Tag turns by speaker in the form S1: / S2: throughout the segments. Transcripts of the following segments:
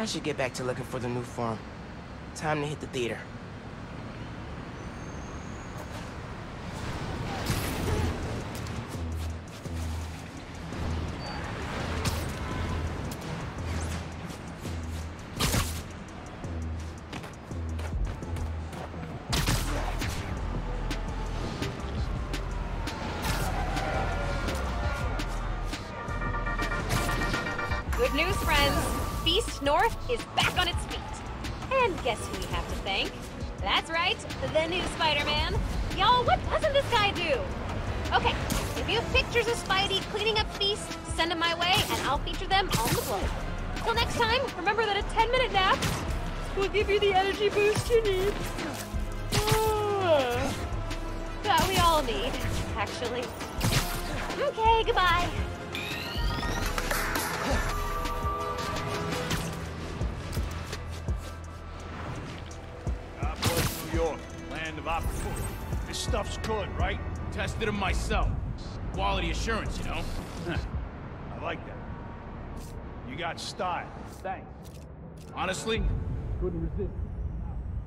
S1: I should get back to looking for the Nuform. Time to hit the theater.
S2: Style. Thanks.
S3: Honestly, couldn't resist.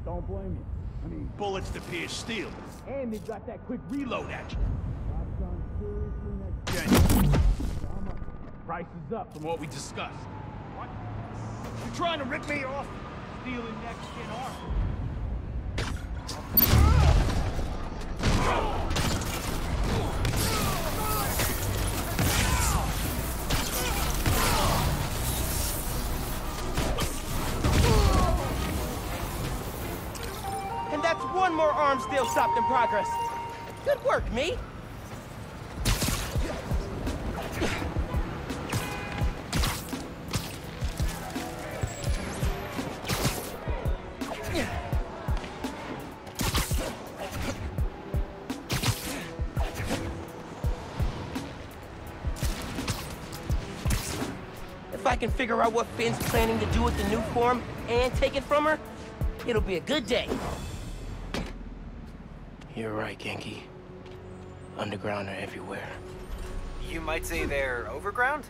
S2: Don't blame you. I mean, bullets to pierce steel. And they got that quick reload action.
S3: Price is up from what we discussed.
S2: What? You trying to rip me off? Stealing next-gen armor.
S1: Arms deal stopped in progress. Good work, me. If I can figure out what Phin's planning to do with the new form and take it from her, it'll be a good day. You're right, Ganke. Underground are everywhere.
S4: You might say they're overground?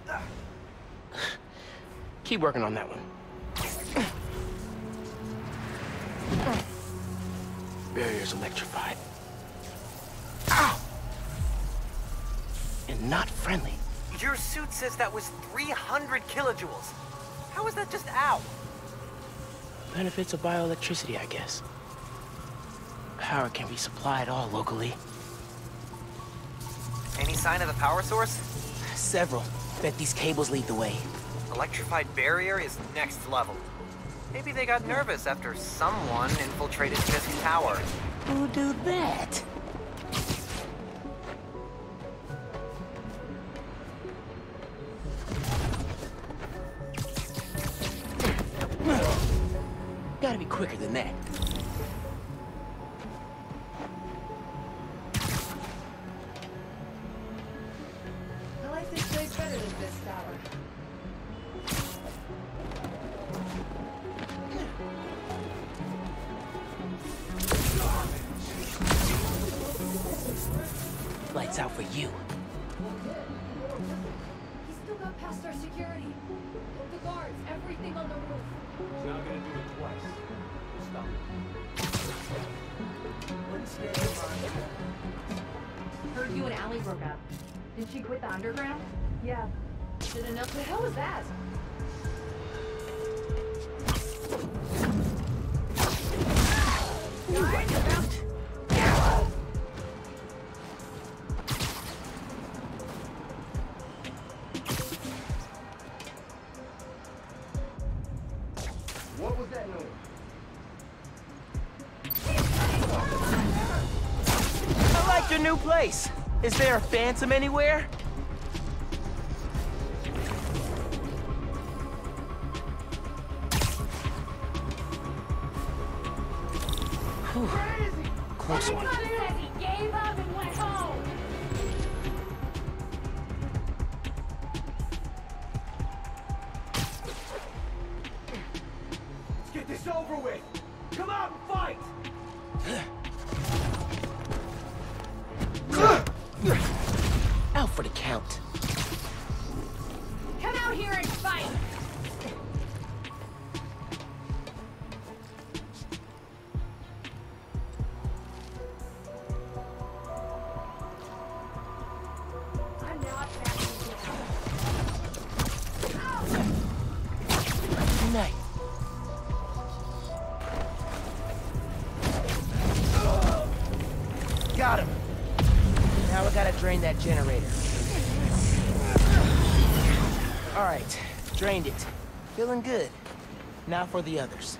S1: Keep working on that one. Barrier's electrified. Ow! And not friendly.
S4: Your suit says that was 300 kilojoules. How is that just out?
S1: Benefits of bioelectricity, I guess. Power can be supplied all locally.
S4: Any sign of the power source?
S1: Several. Bet these cables lead the way.
S4: Electrified barrier is next level. Maybe they got nervous after someone infiltrated Fisk Tower.
S1: Who do that?
S5: This tower.
S1: Lights out for you.
S5: He still got past our security. The guards, everything on the roof.
S2: He's not gonna do it twice. Stop.
S5: Heard you and Allie broke up. Did she quit the underground? Yeah. Did enough. The hell was that?
S2: What was that noise?
S1: I like your new place. Is there a phantom anywhere? That generator. All right, drained it. Feeling good. Now for the others.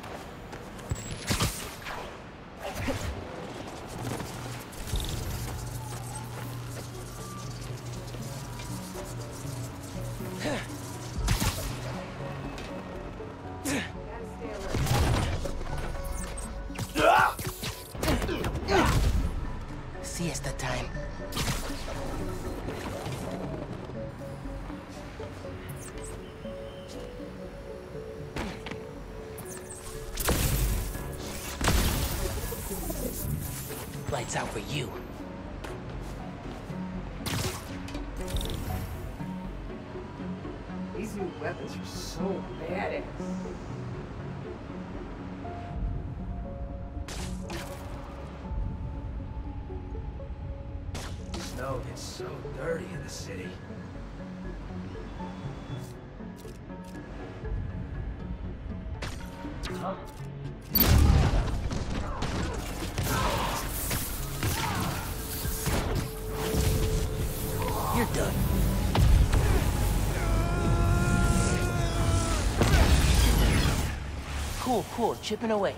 S1: Cool, cool, chipping away.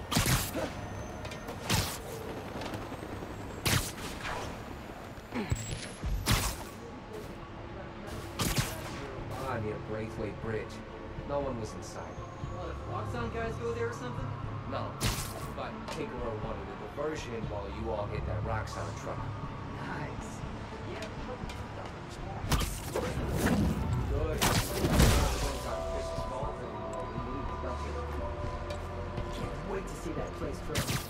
S6: Ah, near Braithwaite Bridge. No one was inside.
S7: What, if Roxxon guys go there or something?
S6: No. But Tinkerer wanted a diversion while you all hit that Roxxon truck.
S7: Nice.
S6: Good.
S7: That place first.
S2: Spider-Man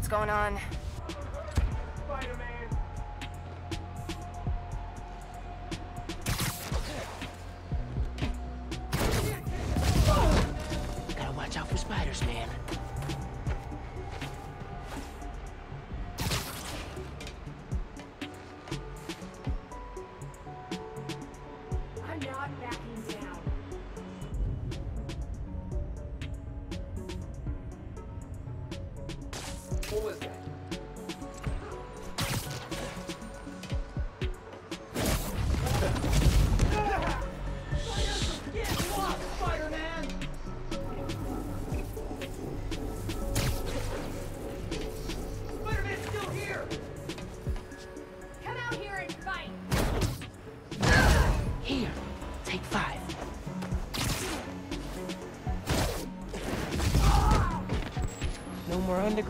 S8: what's going on.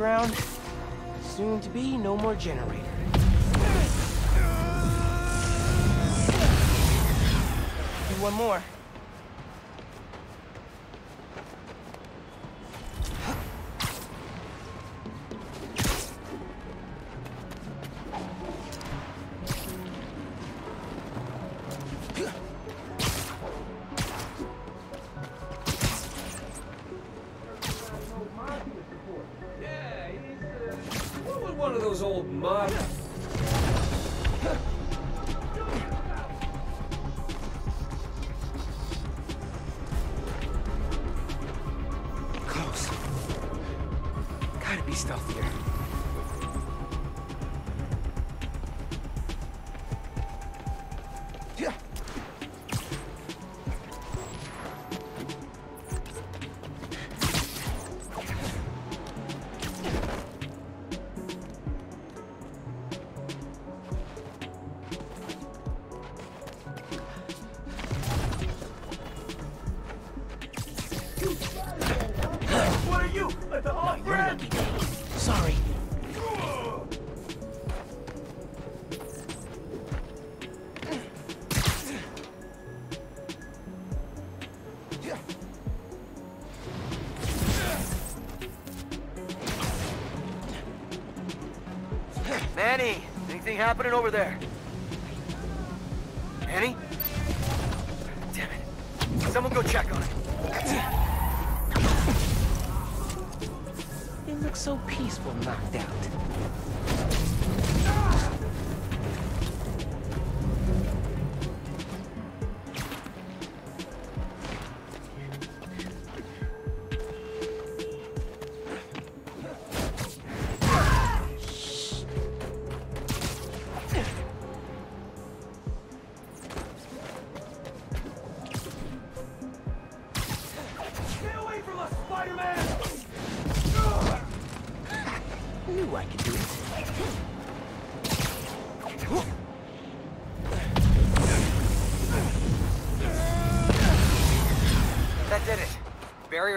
S1: Soon to be no more generator. Do one more.
S4: Happening over there? Manny? Damn it. Someone go check on it.
S1: It looks so peaceful knocked out.
S2: Stay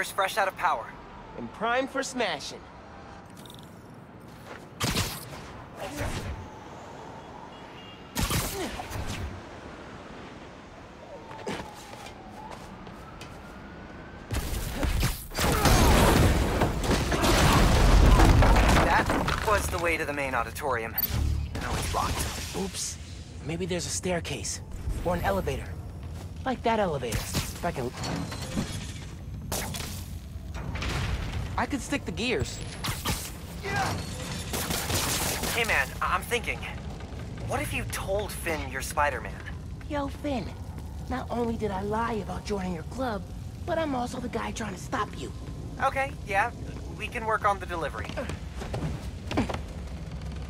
S4: Barrier's fresh out of power.
S1: And primed for smashing.
S4: That was the way to the main auditorium. Now it's locked.
S1: Oops. Maybe there's a staircase. Or an elevator. Like that elevator. If I can... I could stick the gears.
S4: Hey man, I'm thinking. What if you told Phin you're Spider-Man?
S1: Yo, Phin. Not only did I lie about joining your club, but I'm also the guy trying to stop you.
S4: Okay, yeah, we can work on the delivery.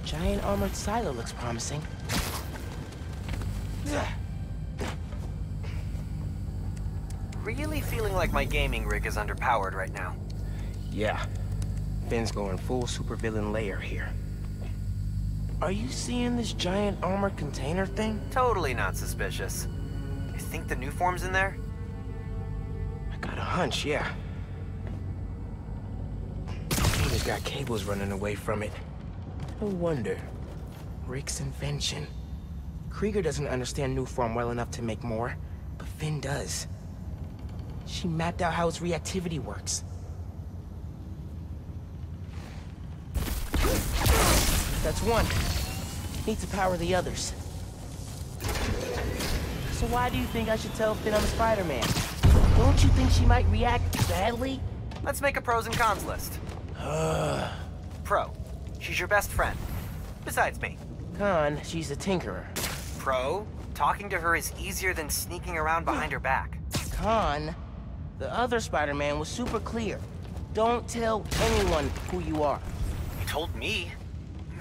S1: Giant armored silo looks promising.
S4: Really feeling like my gaming rig is underpowered right now.
S1: Yeah. Phin's going full supervillain layer here. Are you seeing this giant armored container thing?
S4: Totally not suspicious. You think the Nuform's in there?
S1: I got a hunch, yeah. Peter's got cables running away from it. No wonder. Rick's invention. Krieger doesn't understand Nuform well enough to make more, but Phin does. She mapped out how its reactivity works. That's one. Need to power the others. So why do you think I should tell Phin I'm Spider-Man? Don't you think she might react badly?
S4: Let's make a pros and cons list. Pro. She's your best friend. Besides me.
S1: Con, she's a tinkerer.
S4: Pro. Talking to her is easier than sneaking around behind her back.
S1: Con, the other Spider-Man was super clear. Don't tell anyone who you are.
S4: You told me.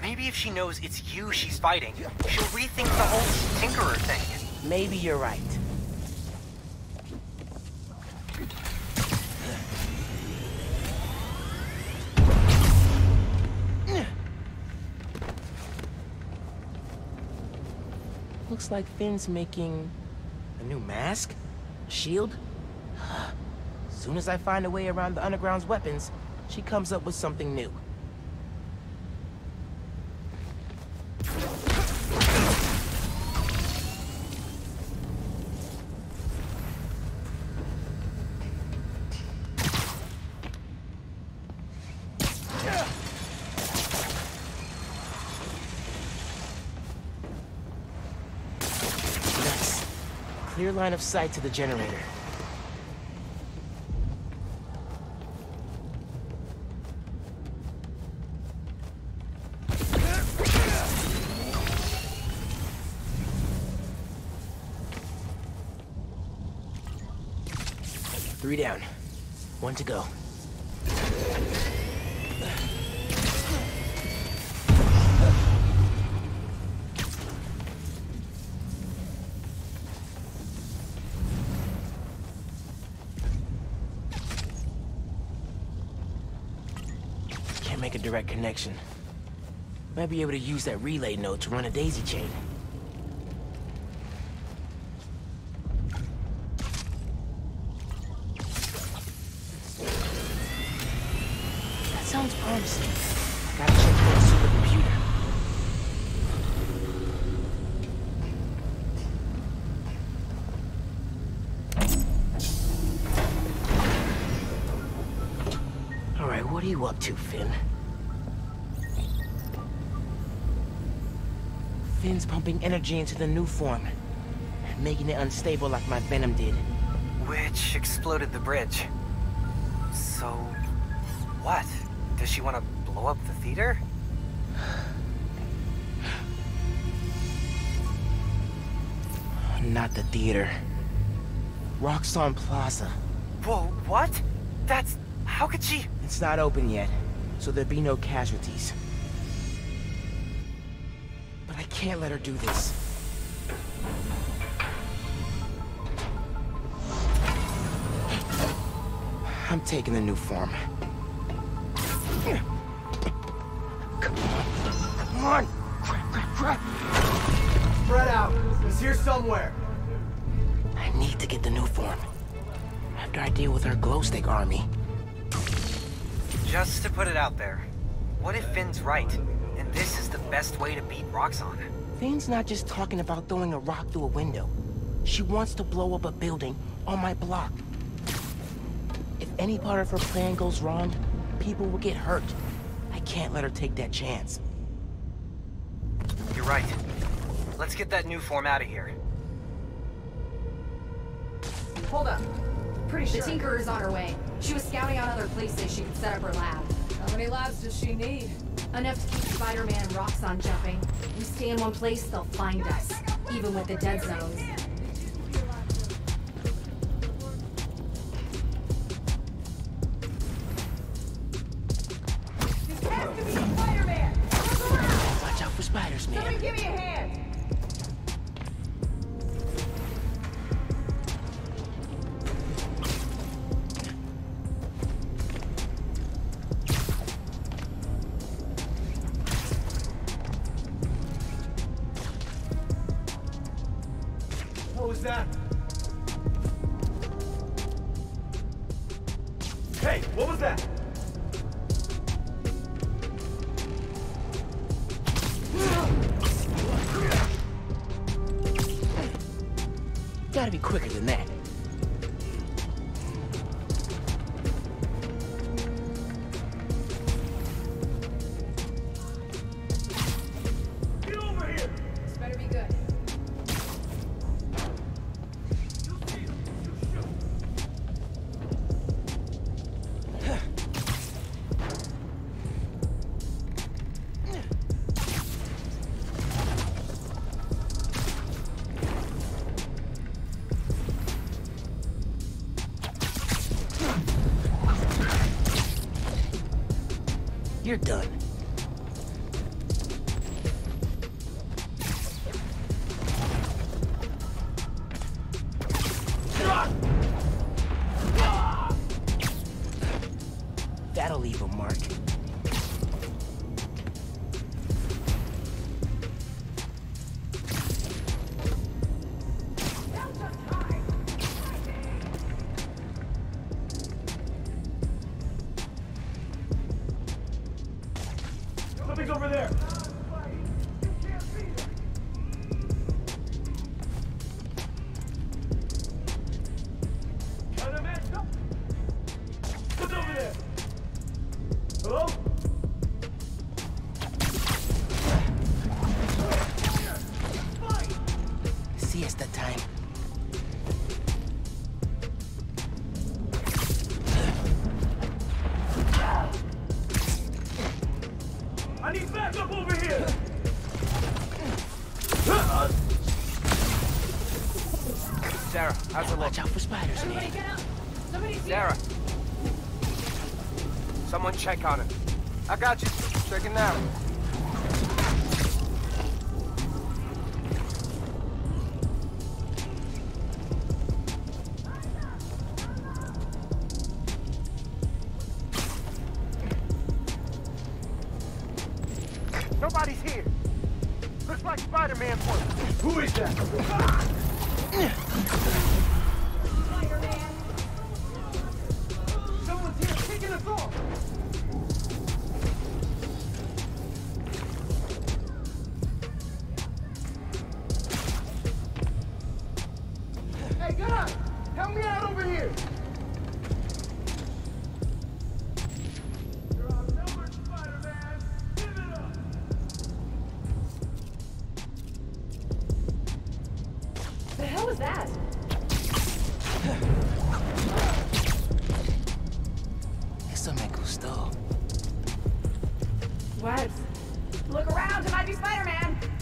S4: Maybe if she knows it's you she's fighting, she'll rethink the whole Tinkerer thing.
S1: Maybe you're right. Looks like Phin's making a new mask? A shield? As soon as I find a way around the Underground's weapons, she comes up with something new. Clear line of sight to the generator. Three down. One to go. Connection. Might be able to use that relay node to run a daisy chain. Pumping energy into the Nuform, making it unstable like my venom did.
S4: Which exploded the bridge. So, what? Does she want to blow up the theater?
S1: Not the theater. Roxxon Plaza.
S4: Whoa, what? That's... how could she...
S1: It's not open yet, so there'd be no casualties. Can't let her do this. I'm taking the Nuform. Come on. Come on! Crap, crap, crap!
S6: Spread out. He's here somewhere.
S1: I need to get the Nuform. After I deal with our glow stick army.
S4: Just to put it out there. What if Phin's right, and this is the best way to beat Roxxon?
S1: Phin's not just talking about throwing a rock through a window. She wants to blow up a building on my block. If any part of her plan goes wrong, people will get hurt. I can't let her take that chance.
S4: You're right. Let's get that Nuform out of here.
S9: Hold up. Pretty sure.
S5: The
S9: sure.
S5: Tinkerer's on her way. She was scouting out other places she could set up her lab.
S9: How many labs does she need?
S5: Enough to keep Spider-Man and Roxxon jumping. We stay in one place, they'll find us. Even with the dead zones.
S1: You're done.
S7: Check on him. I got you. Checking now.
S5: What? Look around, it might be Spider-Man.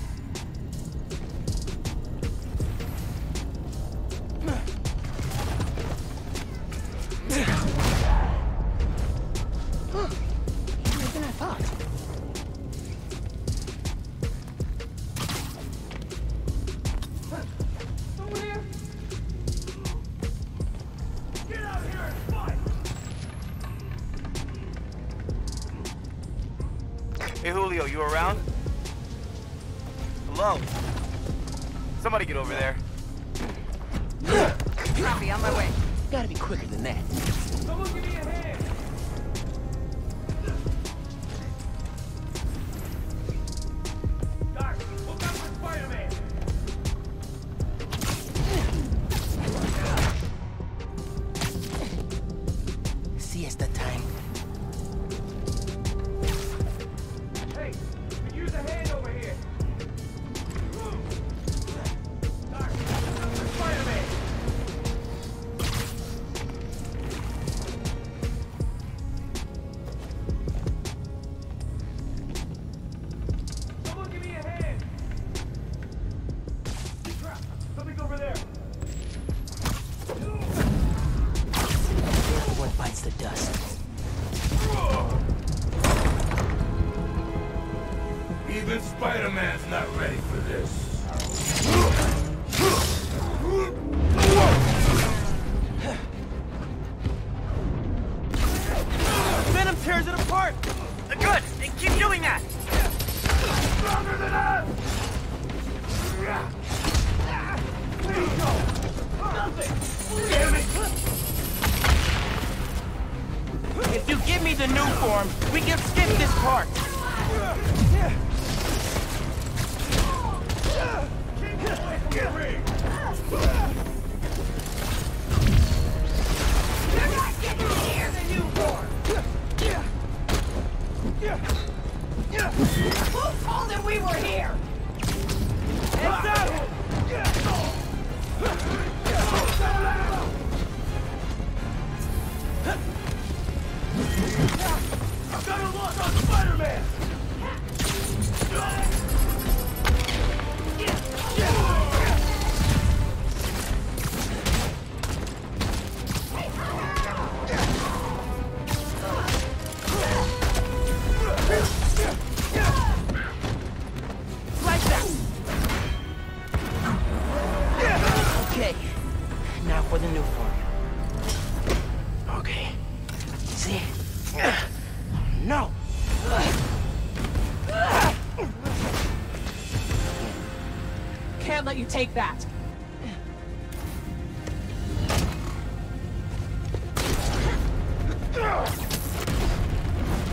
S5: Let you take that.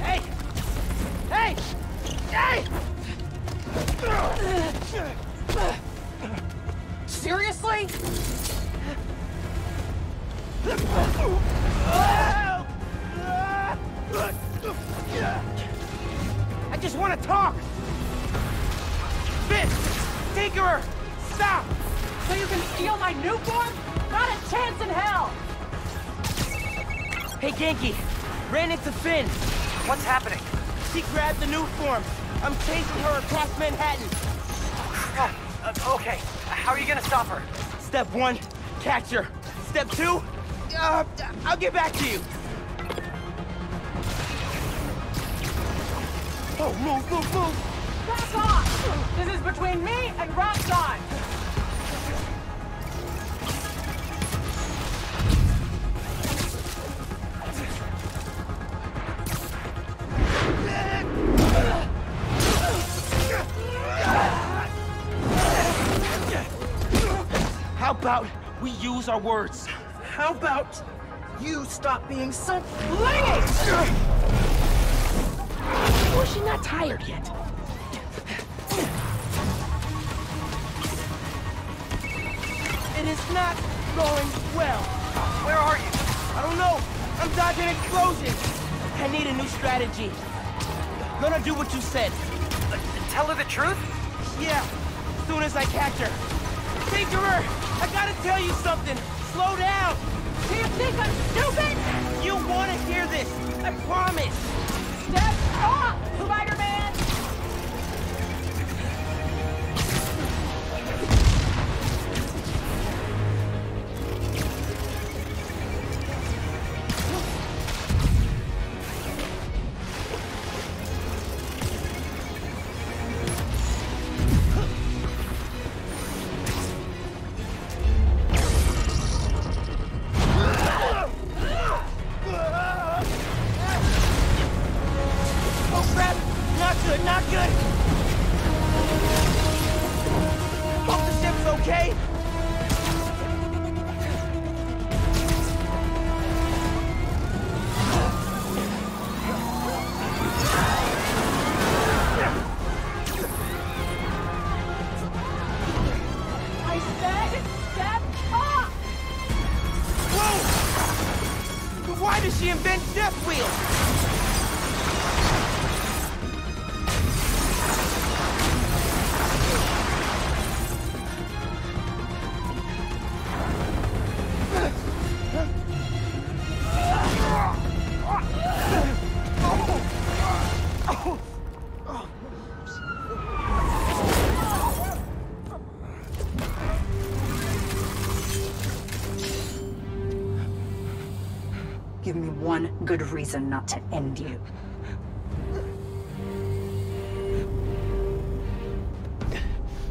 S1: Hey! Hey! Hey!
S5: Seriously?
S1: I just want to talk! Fist! Tinkerer! Stop!
S5: So you can steal my Nuform? Not a chance in hell!
S1: Hey, Ganke! Ran into Phin!
S4: What's happening?
S1: She grabbed the new form! I'm chasing her across Manhattan!
S4: Crap. Uh, okay, how are you gonna stop her?
S1: Step one, catch her. Step two, Uh, I'll get back to you. Oh, move, move, move.
S5: Back off! This is between me and Roxxon!
S1: Use our words? How about you stop being so clingy? Or is she not tired yet? It is not going well.
S4: Where are you?
S1: I don't know. I'm dodging explosions. I need a new strategy. Gonna do what you said.
S4: Uh, tell her the truth?
S1: Yeah, as soon as I catch her. Tinkerer, I gotta tell you something. Slow down.
S5: Do you think I'm stupid?
S1: You wanna hear this. I promise. Good
S10: reason not to end you.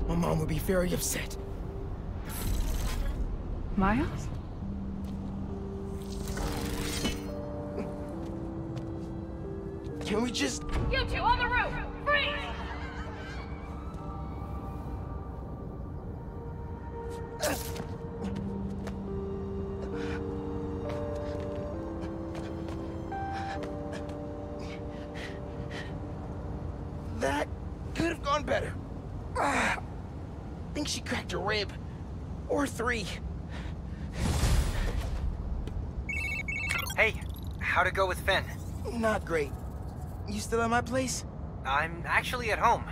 S1: My mom would be very upset.
S10: Miles?
S1: Can we just...
S11: You two on the roof!
S4: Go with Phin?
S1: Not great. You still at my place?
S4: I'm actually at home.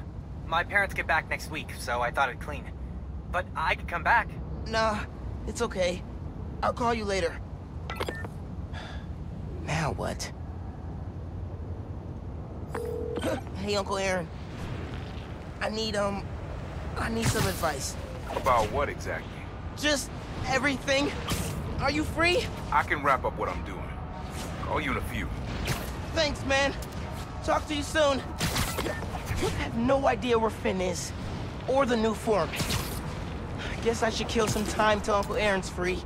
S4: My parents get back next week, so I thought I'd clean. But I could come back.
S1: Nah, it's okay. I'll call you later. Now what? hey, Uncle Aaron. I need, um, I need some advice.
S12: About what exactly?
S1: Just everything. Are you free?
S12: I can wrap up what I'm doing. Call you in a few.
S1: Thanks, man. Talk to you soon. I have no idea where Phin is. Or the Nuform. I guess I should kill some time till Uncle Aaron's free.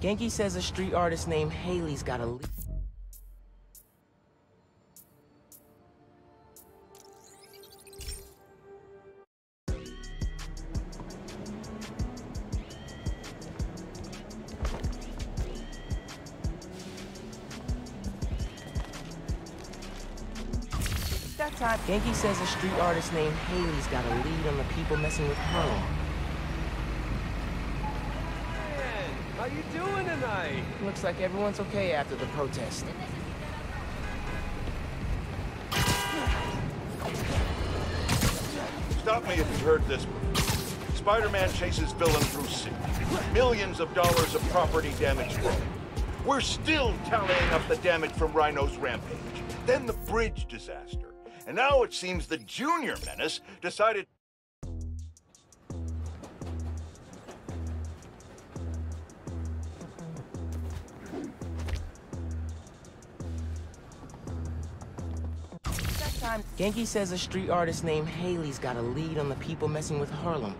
S1: Ganke says a street artist named Hailey's got a That time, Ganke says a street artist named Hailey's got a lead on the people messing with her.
S13: How you doing tonight?
S1: Looks like everyone's okay after the protest.
S14: Stop me if you've heard this. Spider-Man chases villain through city. Millions of dollars of property damage road. We're still tallying up the damage from Rhino's rampage. Then the bridge disaster. And now it seems the Junior Menace decided...
S1: Ganke says a street artist named Hailey's got a lead on the people messing with Harlem.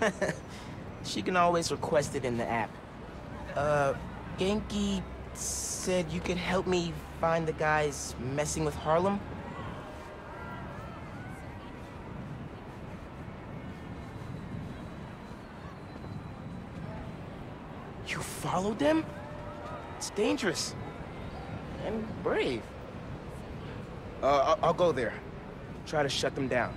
S1: she can always request it in the app. Uh, Ganke said you could help me find the guys messing with Harlem? You followed them? It's dangerous. And brave. Uh, I'll, I'll go there. Try to shut them down.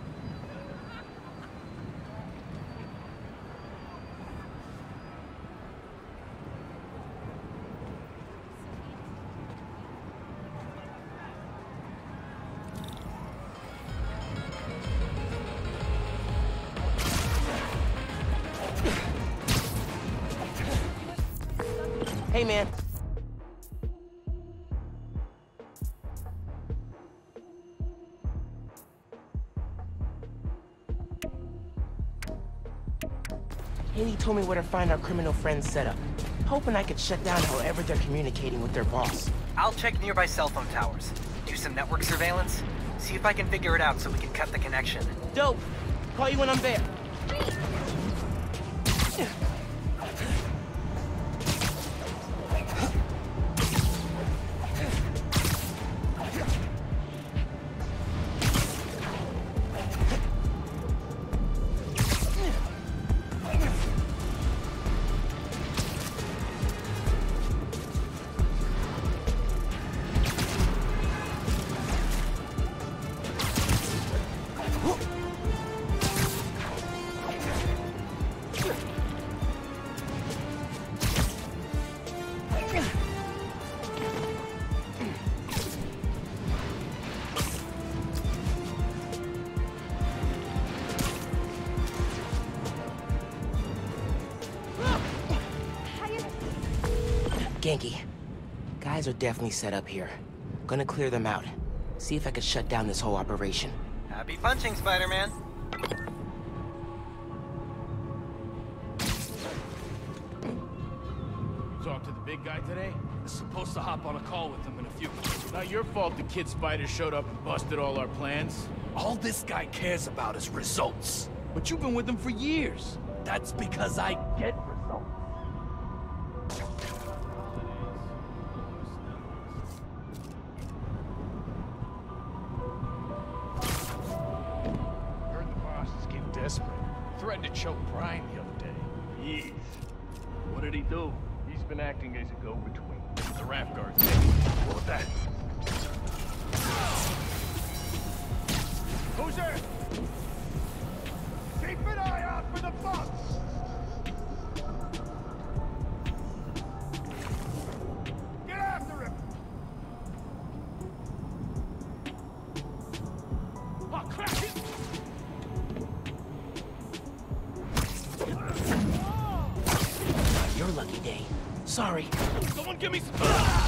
S1: Told me where to find our criminal friends setup. Hoping I could shut down however they're communicating with their boss.
S4: I'll check nearby cell phone towers, do some network surveillance, see if I can figure it out so we can cut the connection.
S1: Dope. Call you when I'm there. Guys are definitely set up here. Gonna clear them out. See if I can shut down this whole operation.
S4: Happy punching, Spider-Man.
S3: Talk to the big guy today? I'm supposed to hop on a call with him in a few. minutes. Not your fault the kid spider showed up and busted all our plans.
S2: All this guy cares about is results.
S3: But you've been with him for years.
S2: That's because I get
S1: Lucky. Sorry.
S3: Someone give me some...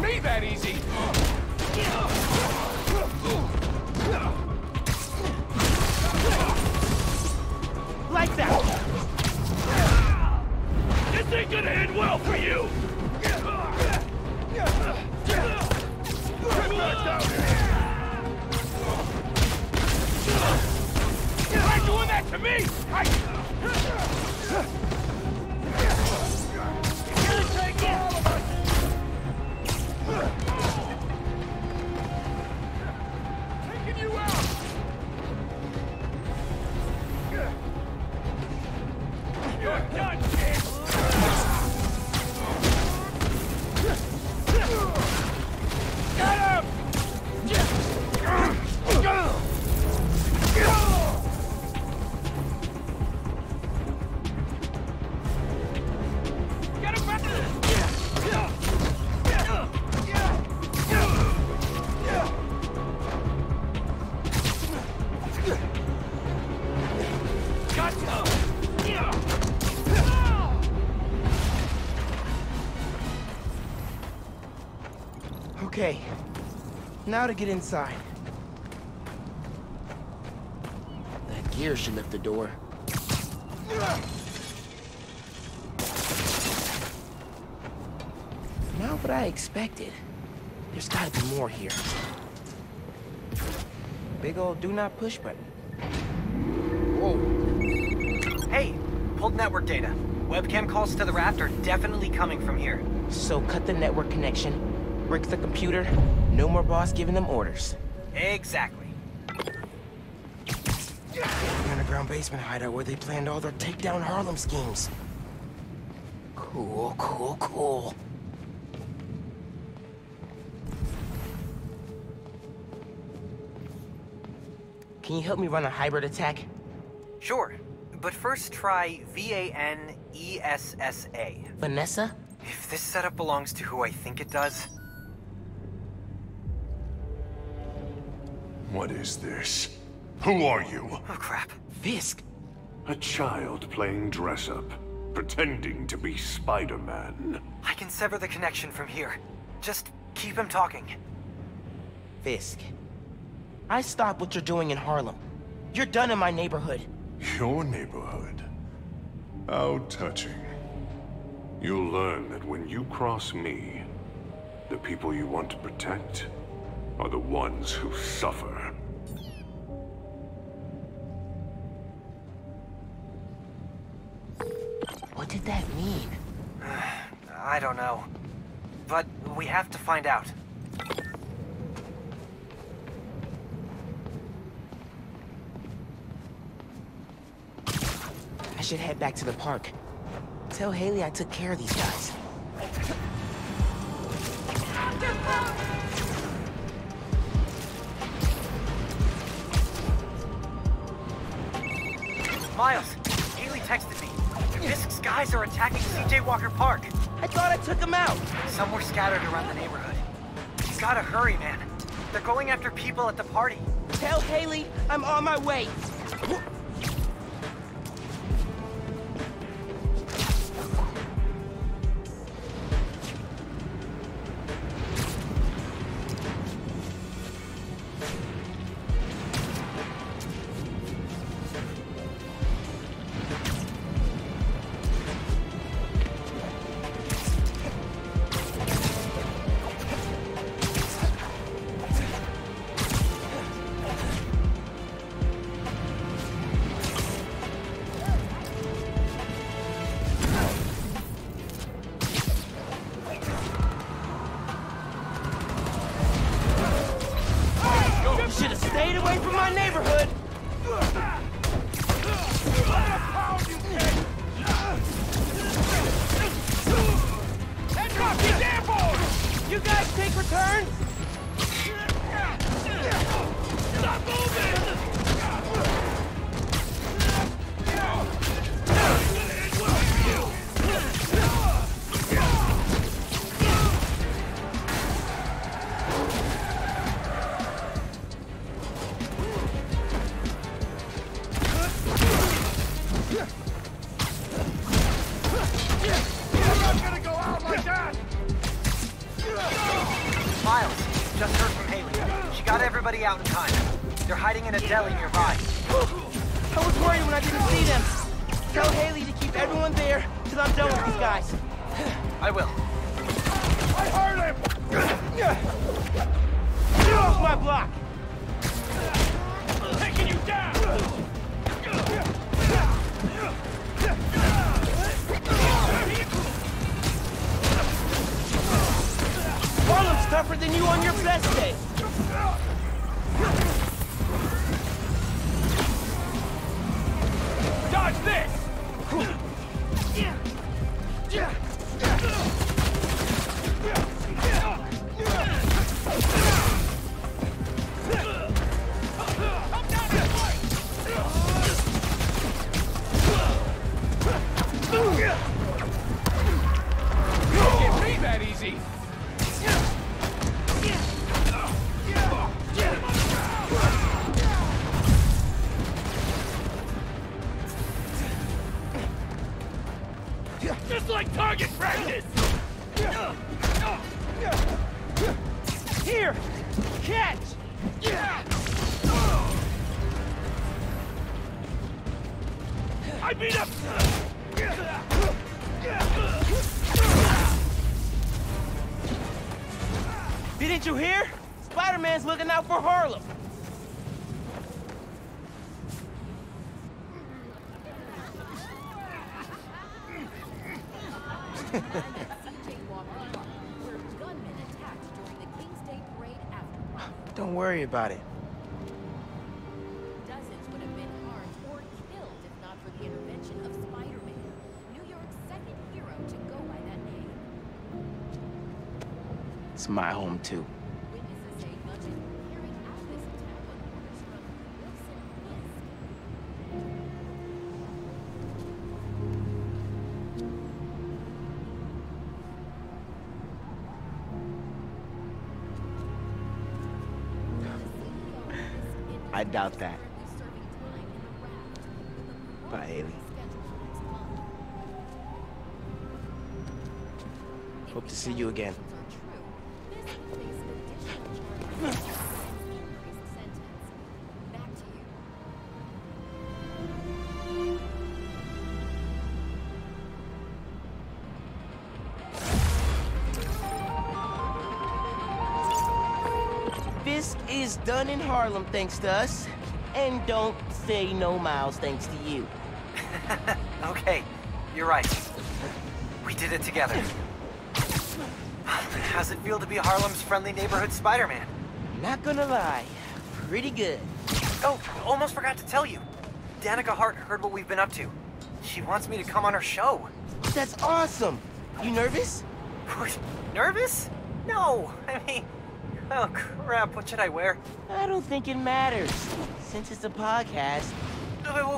S13: me that easy!
S1: Now to get inside. That gear should lift the door. Not what I expected. There's gotta be more here. Big old do not push button. Whoa.
S4: Hey, pulled network data. Webcam calls to the raft are definitely coming from here.
S1: So cut the network connection, brick the computer, no more boss giving them orders.
S4: Exactly.
S1: The underground basement hideout where they planned all their takedown Harlem schemes. Cool, cool, cool. Can you help me run a hybrid attack?
S4: Sure, but first try V-A-N-E-S-S-A.
S1: Vanessa?
S4: If this setup belongs to who I think it does,
S15: What is this? Who are you?
S4: oh crap.
S1: Fisk.
S15: A child playing dress up, pretending to be Spider-Man.
S4: I can sever the connection from here. Just keep him talking.
S1: Fisk. I stop what you're doing in Harlem. You're done in my neighborhood.
S15: Your neighborhood? How touching. You'll learn that when you cross me, the people you want to protect are the ones who suffer.
S1: What did that mean?
S4: I don't know. But we have to find out.
S1: I should head back to the park. Tell Hailey I took care of these guys.
S4: Miles, Hailey texted me. Fisk's guys are attacking CJ Walker Park.
S1: I thought I took them out.
S4: Some were scattered around the neighborhood. You gotta hurry, man. They're going after people at the party.
S1: Tell Hailey I'm on my way.
S4: Just heard from Hailey. She got everybody out in time. They're hiding in a deli nearby.
S1: I was worried when I didn't see them. Tell Hailey to keep everyone there till I'm done with these guys.
S4: I will.
S7: I heard him!
S1: Get off my block!
S13: Taking you down!
S1: Tougher than you on your best day.
S13: Dodge this! Don't
S1: worry about it.
S16: Dozens would have been harmed or killed if not for the intervention of Spider-Man, New York's second hero to go by that name.
S1: It's my home, too. Doubt that. Bye, Hailey. Hope to see you again. Done in Harlem thanks to us. And don't say no Miles thanks to you.
S4: Okay, you're right. We did it together. How's it feel to be Harlem's friendly neighborhood Spider-Man?
S1: Not gonna lie, pretty good.
S4: Oh, almost forgot to tell you. Danica Hart heard what we've been up to. She wants me to come on her show.
S1: That's awesome. You nervous?
S4: Nervous? No. I mean, oh crap, what should I wear?
S1: I don't think it matters. Since it's a podcast,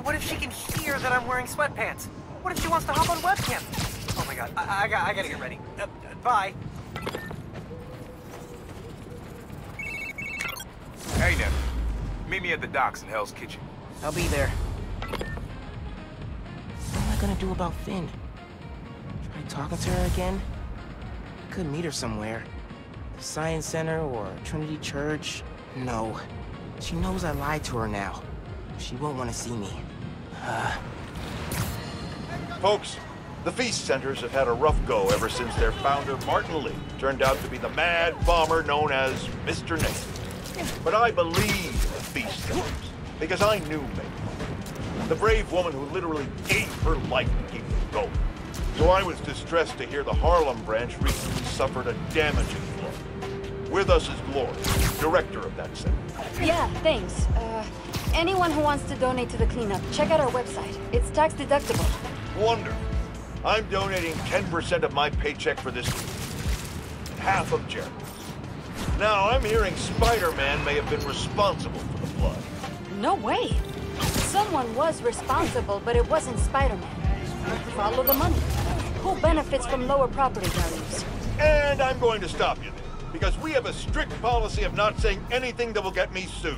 S4: What if she can hear that I'm wearing sweatpants? What if she wants to hop on webcam? Oh my god, I, I, got, I gotta get ready. Uh, uh, bye.
S12: Hey, Ned. Meet me at the docks in Hell's Kitchen.
S1: I'll be there. What am I gonna do about Phin? Try talking to her again? I could meet her somewhere. Science Center or Trinity Church. No. She knows I lied to her now. She won't want to see me. Uh,
S14: Folks, the Feast Centers have had a rough go ever since their founder, Martin Li, turned out to be the mad bomber known as Mr. Nathan. But I believe the Feast Centers, because I knew May. The brave woman who literally gave her life to keep them going. So I was distressed to hear the Harlem branch recently suffered a damaging. With us is Glory, director of that center.
S17: Yeah, thanks. Uh, anyone who wants to donate to the cleanup, check out our website. It's tax deductible.
S14: Wonderful. I'm donating 10% of my paycheck for this half of Jeremy's. Now, I'm hearing Spider-Man may have been responsible for the flood.
S17: No way. Someone was responsible, but it wasn't Spider-Man. Follow the money. Who benefits from lower property values?
S14: And I'm going to stop you there, because we have a strict policy of not saying anything that will get me sued.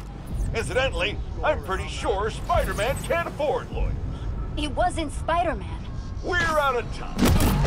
S14: Incidentally, I'm pretty sure Spider-Man can't afford lawyers.
S17: He wasn't Spider-Man.
S14: We're out of time.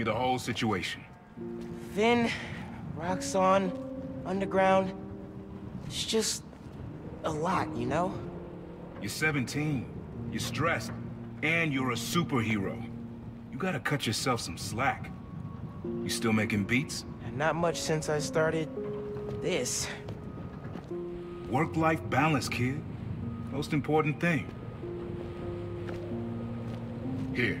S18: Me the whole situation.
S1: Phin, Roxxon, Underground. It's just a lot, you know?
S18: You're 17. You're stressed. And you're a superhero. You gotta cut yourself some slack. You still making beats?
S1: Not much since I started this.
S18: Work-life balance, kid. Most important thing. Here.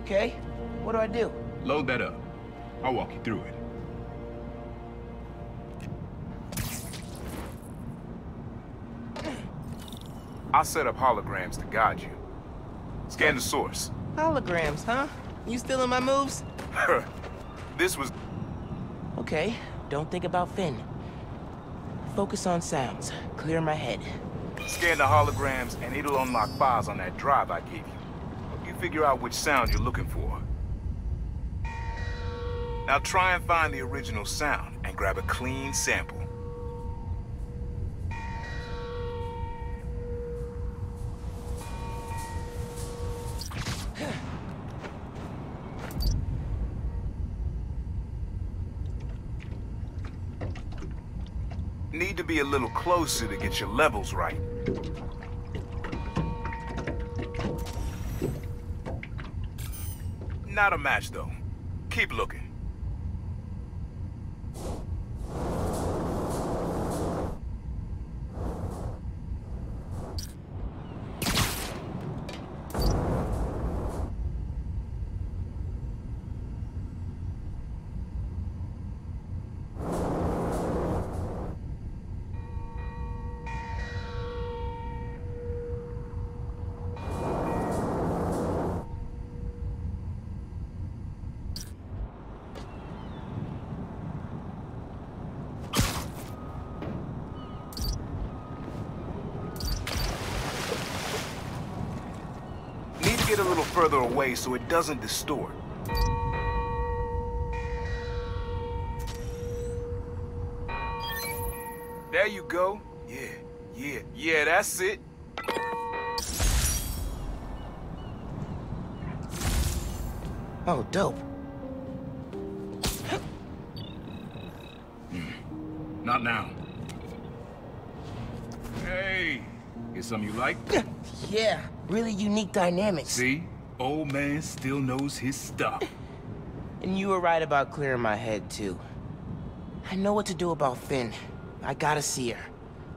S1: Okay. What do I do?
S18: Load that up. I'll walk you through it.
S12: I'll set up holograms to guide you. Scan the source.
S1: Holograms, huh? You stealing my moves?
S12: this was...
S1: Okay, don't think about Phin. Focus on sounds. Clear my head.
S12: Scan the holograms and it'll unlock files on that drive I gave you. Figure out which sound you're looking for. Now try and find the original sound and grab a clean sample. Need to be a little closer to get your levels right. Not a match, though. Keep looking. Need to get a little further away so it doesn't distort. There you go. Yeah, yeah, yeah, that's it.
S1: Oh, dope.
S18: Something you like?
S1: Yeah, really unique dynamics.
S18: See? Old man still knows his stuff.
S1: And you were right about clearing my head, too. I know what to do about Phin. I gotta see her.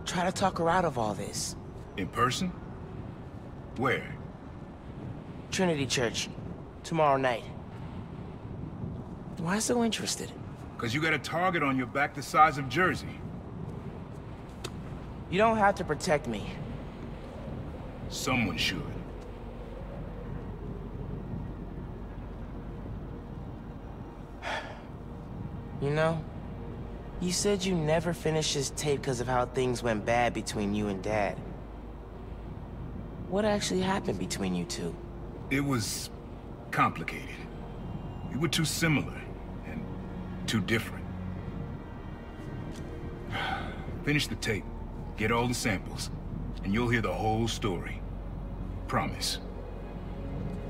S1: Try to talk her out of all this.
S18: In person? Where?
S1: Trinity Church. Tomorrow night. Why so interested?
S18: Because you got a target on your back the size of Jersey.
S1: You don't have to protect me.
S18: Someone should.
S1: You know, you said you never finished this tape because of how things went bad between you and Dad. What actually happened between you two?
S18: It was complicated. We were too similar and too different. Finish the tape, get all the samples, and you'll hear the whole story. Promise.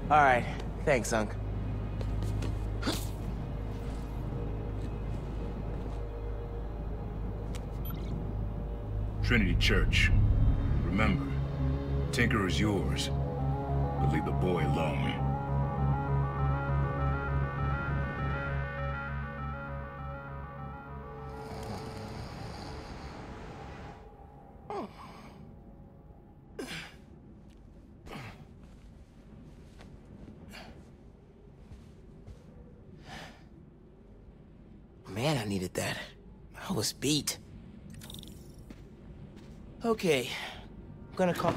S1: All right. Thanks, Unc.
S18: Trinity Church. Remember, Tinker is yours, but leave the boy alone.
S1: Beat. Okay. I'm gonna call...